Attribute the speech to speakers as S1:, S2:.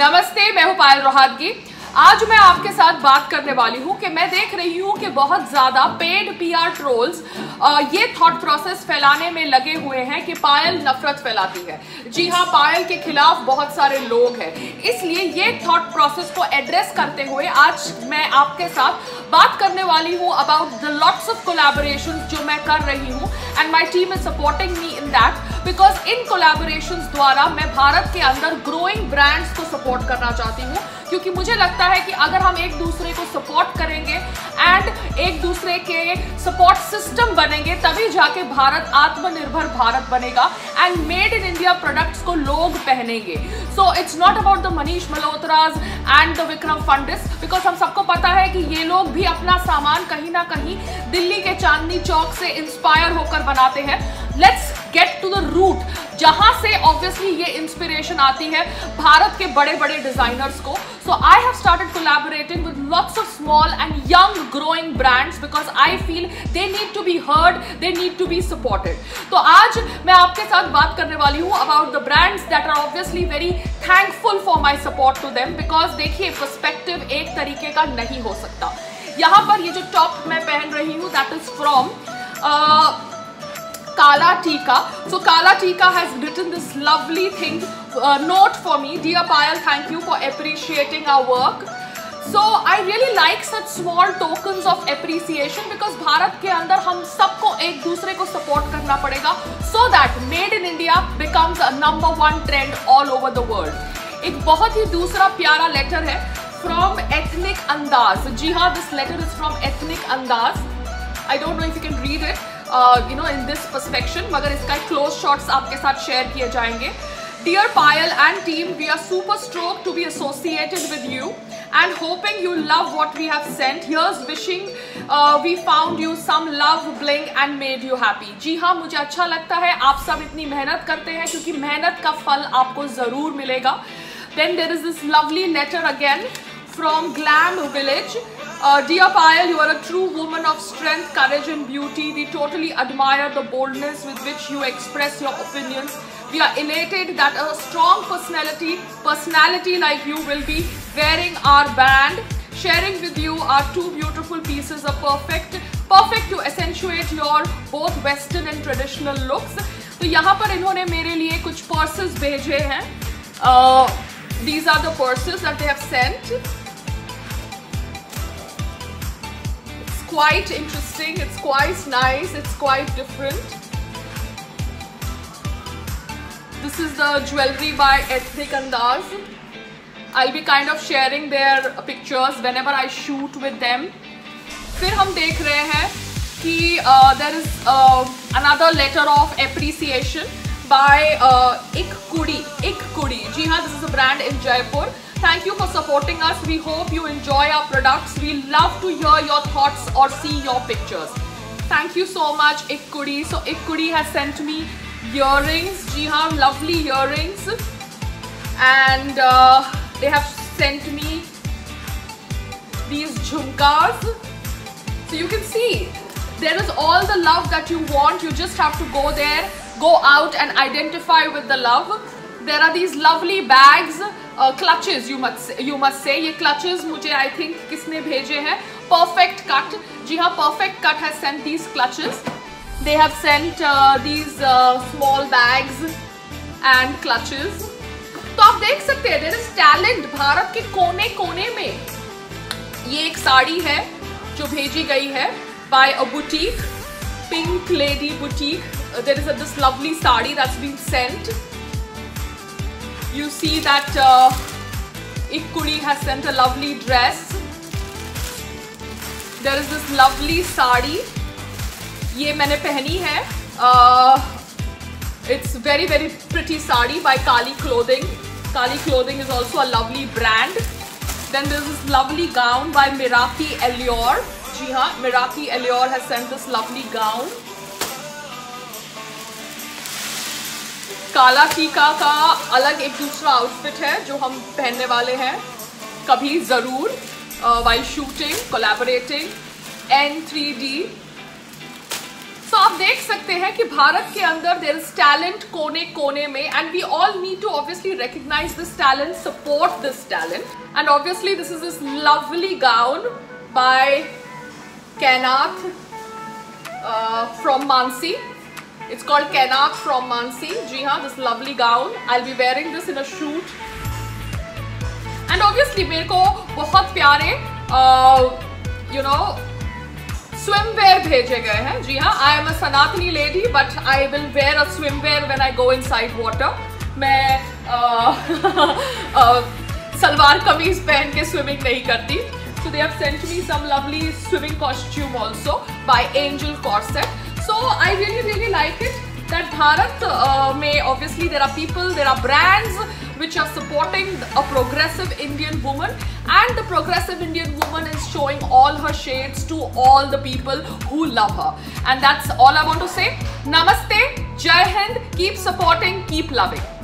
S1: नमस्ते मैं हूँ पायल रोहातगी। आज मैं आपके साथ बात करने वाली हूँ कि मैं देख रही हूँ कि बहुत ज़्यादा पेड पीआर ट्रोल्स ये थॉट प्रोसेस फैलाने में लगे हुए हैं कि पायल नफरत फैलाती है। जी हाँ पायल के खिलाफ बहुत सारे लोग हैं। इसलिए ये थॉट प्रोसेस को एड्रेस करते हुए आज मैं आपके साथ बात करने वाली हूँ about the lots of collaboration जो मैं कर रही हूँ and my team is supporting me in that because in collaboration द्वारा मैं भारत के अंदर ग्रोइंग ब्रांड्स को सपोर्ट करना चाहती हूँ। क्योंकि मुझे लगता है कि अगर हम एक दूसरे को सपोर्ट करेंगे एंड एक दूसरे के सपोर्ट सिस्टम बनेंगे, तभी जाके भारत आत्मनिर्भर भारत बनेगा and made in India products को लोग पहनेंगे। So it's not about the Manish Malhotras and the Vikram Phadnis because हम सबको पता है कि ये लोग भी अपना सामान कहीं ना कहीं दिल्ली के चांदनी चौक से इंस्पायर होकर बनाते हैं। Let's get to the root जहाँ से ऑब्वियसली ये इंस्पिरेशन आती है भारत के बड़े बड़े डिजाइनर्स को। So I have started collaborating with lots of small and young growing brands because I feel they need to be heard they need to be supported तो आज मैं आपके साथ बात करने वाली हूँ about the brands that are obviously very thankful for my support to them because देखिए परस्पेक्टिव एक तरीके का नहीं हो सकता। यहाँ पर ये जो टॉप मैं पहन रही हूँ दैट इज़ फ्रॉम काला Teeka so Kala Teeka has written this lovely thing note for me dear Payal thank you for appreciating our work so I really like such small tokens of appreciation because Bharat के अंदर हम सबको एक दूसरे को support करना पड़ेगा so that made in India becomes number one trend all over the world एक बहुत ही दूसरा प्यारा लेटर है फ्रॉम एथनिक अंदाज जी हाँ this letter is from ethnic Andaz I don't know if you can read it you know in this perspective मगर इसका close shots आपके साथ शेयर किए जाएँगे dear Payal and team we are super stoked to be associated with you hoping you love what we have sent. Here's wishing uh, we found you some love, bling and made you happy. जी हाँ मुझे अच्छा लगता है आप सब इतनी मेहनत करते हैं क्योंकि मेहनत का फल आपको ज़रूर मिलेगा Then there is this lovely letter again from Glam Village. Uh, dear Payal, you are a true woman of strength, courage and beauty. We totally admire the boldness with which you express your opinions. We are elated that a strong personality, personality like you will be wearing our band. Sharing with you our two beautiful pieces are perfect, perfect to accentuate your both western and traditional looks. तो यहाँ पर इन्होंने मेरे लिए कुछ purses भेजे हैं. Uh, these are the purses that they have sent. quite interesting, it's quite nice, it's quite different. This is the jewelry by Ethnic Andaz. I'll be kind of sharing their pictures whenever I shoot with them. फिर हम देख रहे हैं कि there is uh, another letter of appreciation by uh, Ik Kudi. Ik Kudi. जी हाँ, this is a brand in Jaipur. Thank you for supporting us. We hope you enjoy our products. We love to hear your thoughts or see your pictures. Thank you so much, Ikkudi. So Ikkudi has sent me earrings. Jihan, lovely earrings. And uh, they have sent me these jhumkas. So you can see, there is all the love that you want. You just have to go there, go out and identify with the love. There are these lovely bags. Clutches you मत you मत से ये clutches मुझे I think किसने भेजे हैं? Perfect cut जी हाँ perfect cut has sent these clutches they have sent these small bags and clutches तो आप देख सकते हैं देर इज़ टैलेंट भारत के कोने कोने में। ये एक साड़ी है जो भेजी गई है by a boutique pink lady boutique there is a this lovely sari that's been sent you see that uh, Ikkudi has sent a lovely dress. There is this lovely sari. ये मैंने पहनी है It's very very pretty sari by Kali Clothing. Kali Clothing is also a lovely brand. Then there's this lovely gown by Miraki Elior. जी हाँ Miraki Elior has sent this lovely gown. काला टीका का अलग एक दूसरा आउटफिट है, जो हम पहनने वाले हैं। कभी ज़रूर while shooting collaborating N three D so आप देख सकते हैं कि भारत के अंदर देर इज़ टैलेंट कोने कोने में and we all need to obviously recognize this talent support this talent and obviously this is this lovely gown by Kenak from Mansi It's called Kenak from Mansi. जी हाँ, this lovely gown. I'll be wearing this in a shoot. And obviously मेरे को बहुत प्यारे you know swimwear भेजे गए हैं जी हाँ I am a Sanatani lady but I will wear a swimwear when I go inside water. मैं सलवार कमीज पहन के स्विमिंग नहीं करती so they have sent me some lovely swimming costume also by Angel Corset I really really like it that Bharat uh, may obviously there are people, there are brands which are supporting a progressive Indian woman and the progressive Indian woman is showing all her shades to all the people who love her. And that's all I want to say. Namaste, Jai Hind, keep supporting, keep loving.